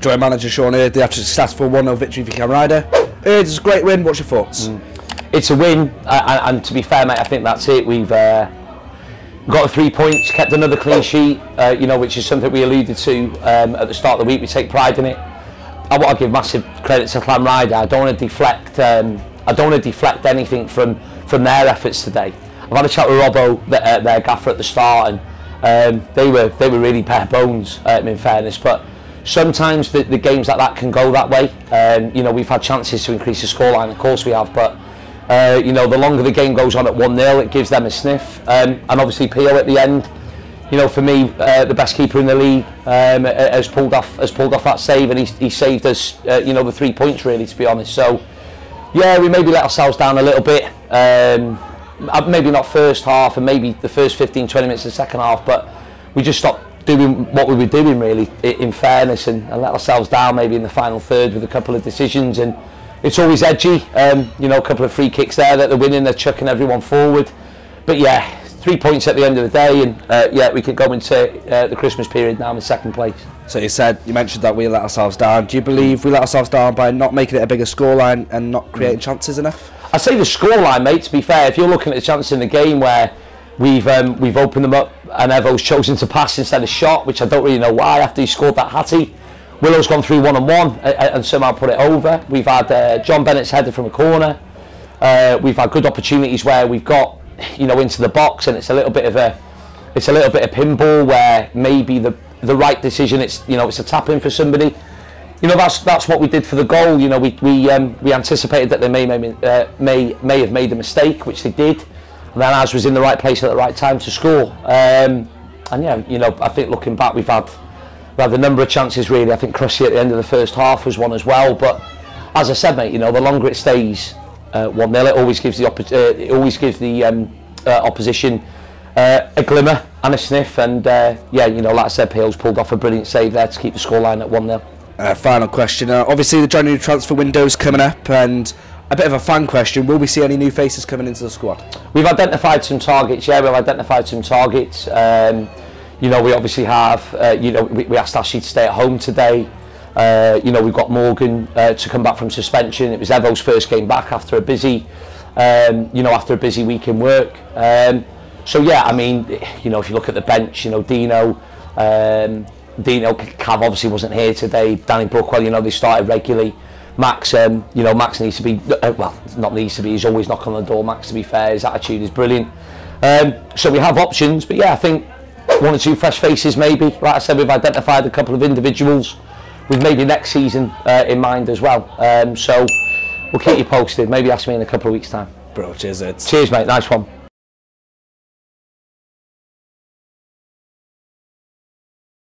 Joint manager Sean Eardley after a successful 1-0 victory for Llanrhaeadr. It's a great win. What's your thoughts? Mm. It's a win, and, and, to be fair, mate, I think that's it. We've uh, got three points, kept another clean sheet, uh, you know, which is something we alluded to um, at the start of the week. We take pride in it. I want to give massive credit to Llanrhaeadr. I don't want to deflect. Um, I don't want to deflect anything from from their efforts today. I've had a chat with Robbo, the, uh, their gaffer at the start, and um, they were they were really bare bones. Um, in fairness, but sometimes the, the games like that can go that way. Um, you know, we've had chances to increase the scoreline, of course we have, but uh, you know, the longer the game goes on at 1-0, it gives them a sniff. Um, and obviously Peel at the end, you know, for me, uh, the best keeper in the league um, has pulled off has pulled off that save, and he, he saved us, uh, you know, the three points really, to be honest. So, yeah, we maybe let ourselves down a little bit. Um, uh, maybe not first half, and maybe the first 15, 20 minutes of the second half, but we just stopped doing what we were doing really, in fairness, and, and let ourselves down maybe in the final third with a couple of decisions and it's always edgy. Um, you know, a couple of free kicks there that they're winning, they're chucking everyone forward. But yeah, three points at the end of the day, and uh, yeah, we can go into uh, the Christmas period now in second place. So you said you mentioned that we let ourselves down. Do you believe we let ourselves down by not making it a bigger scoreline and not creating chances enough? I say the scoreline, mate. To be fair, if you're looking at the chances in the game where we've um, we've opened them up and Evo's chosen to pass instead of shot, which I don't really know why after he scored that hattie. Willow's gone through one on one and somehow put it over. We've had uh, John Bennett's header from a corner. Uh, we've had good opportunities where we've got, you know, into the box, and it's a little bit of a, it's a little bit of pinball where maybe the the right decision. It's you know, it's a tap in for somebody. You know, that's that's what we did for the goal. You know, we we um, we anticipated that they may may, uh, may may have made a mistake, which they did. And then Az was in the right place at the right time to score. Um, and yeah, you know, I think looking back, we've had we had a number of chances really. I think Crushy at the end of the first half was one as well. But as I said, mate, you know, the longer it stays uh, one 0 it always gives the oppo- uh, it always gives the um, uh, opposition uh, a glimmer and a sniff. And uh, yeah, you know, like I said, Peel's pulled off a brilliant save there to keep the scoreline at one 0 uh, Final question. Obviously, the January transfer window is coming up, and a bit of a fan question. Will we see any new faces coming into the squad? We've identified some targets. Yeah, we've identified some targets. Um, you know, we obviously have, uh, you know, we, we asked Ashley to stay at home today. Uh, you know, we've got Morgan uh, to come back from suspension. It was Evo's first game back after a busy, um, you know, after a busy week in work. Um, so yeah, I mean, you know, if you look at the bench, you know, Dino, um, Dino, Cav obviously wasn't here today. Danny Brookwell, you know, they started regularly. Max, um, you know, Max needs to be, uh, well, not needs to be, he's always knocking on the door. Max, to be fair, his attitude is brilliant. Um, so we have options, but yeah, I think one or two fresh faces maybe. Like I said, we've identified a couple of individuals with maybe next season uh, in mind as well. Um, so we'll keep you posted. Maybe ask me in a couple of weeks' time. Bro, cheers, Ed. Cheers, mate. Nice one.